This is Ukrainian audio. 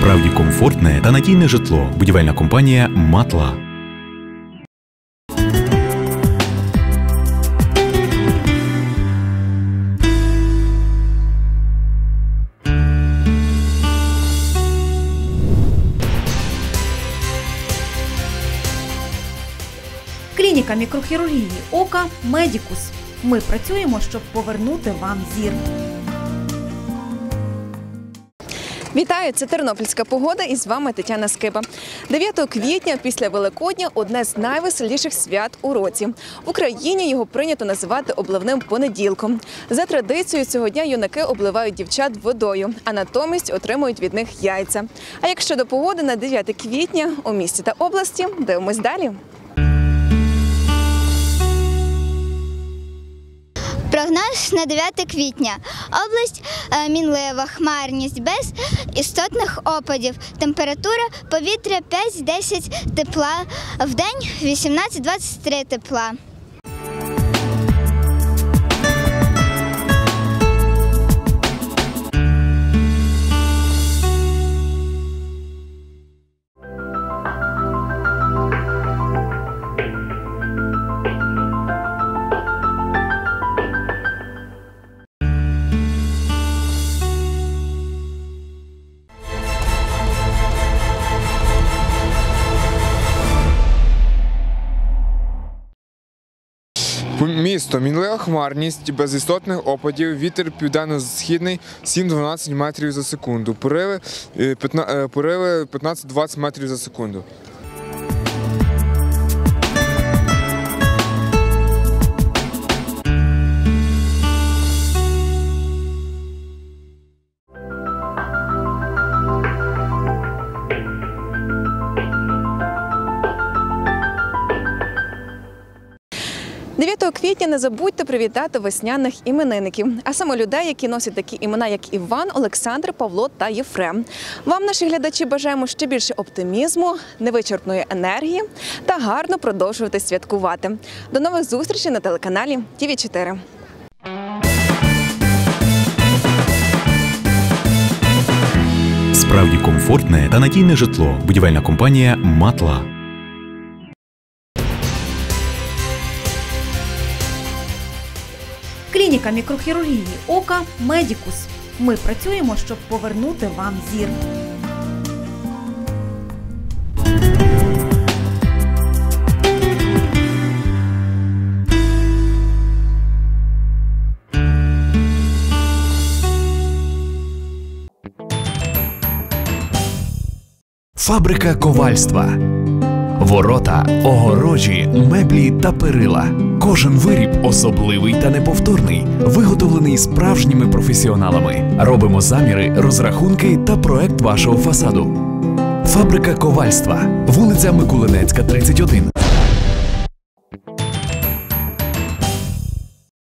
Справді комфортне та надійне житло. Будівельна компанія Матла. Клініка мікрохірургії ока Медікус. Ми працюємо, щоб повернути вам зір. Вітаю, це Тернопільська погода і з вами Тетяна Скиба. 9 квітня після Великодня одне з найвеселіших свят у році. В Україні його прийнято називати обливним понеділком. За традицією цього дня юнаки обливають дівчат водою, а натомість отримують від них яйця. А як щодо погоди на 9 квітня у місті та області, дивимось далі. Прогноз на 9 квітня. Область е, мінлива, хмарність без істотних опадів. Температура повітря 5-10 тепла, в день 18-23 тепла. Місто мінлива хмарність без істотних опадів, вітер південно-східний 7-12 метрів за секунду. Пориви, е, п'ятна- е, пориви 15-20 метрів за секунду. – 9 квітня не забудьте привітати весняних іменинників, а саме людей, які носять такі імена, як Іван, Олександр, Павло та Єфрем. Вам, наші глядачі, бажаємо ще більше оптимізму, невичерпної енергії та гарно продовжувати святкувати. До нових зустрічей на телеканалі ТІВІ 4 Справді комфортне та надійне житло. Будівельна компанія Матла. Клініка мікрохірургії ока Медікус. Ми працюємо, щоб повернути вам зір. Фабрика ковальства. Ворота, огорожі, меблі та перила. Кожен виріб особливий та неповторний, виготовлений справжніми професіоналами. Робимо заміри, розрахунки та проект вашого фасаду. Фабрика ковальства. Вулиця Микулинецька, 31.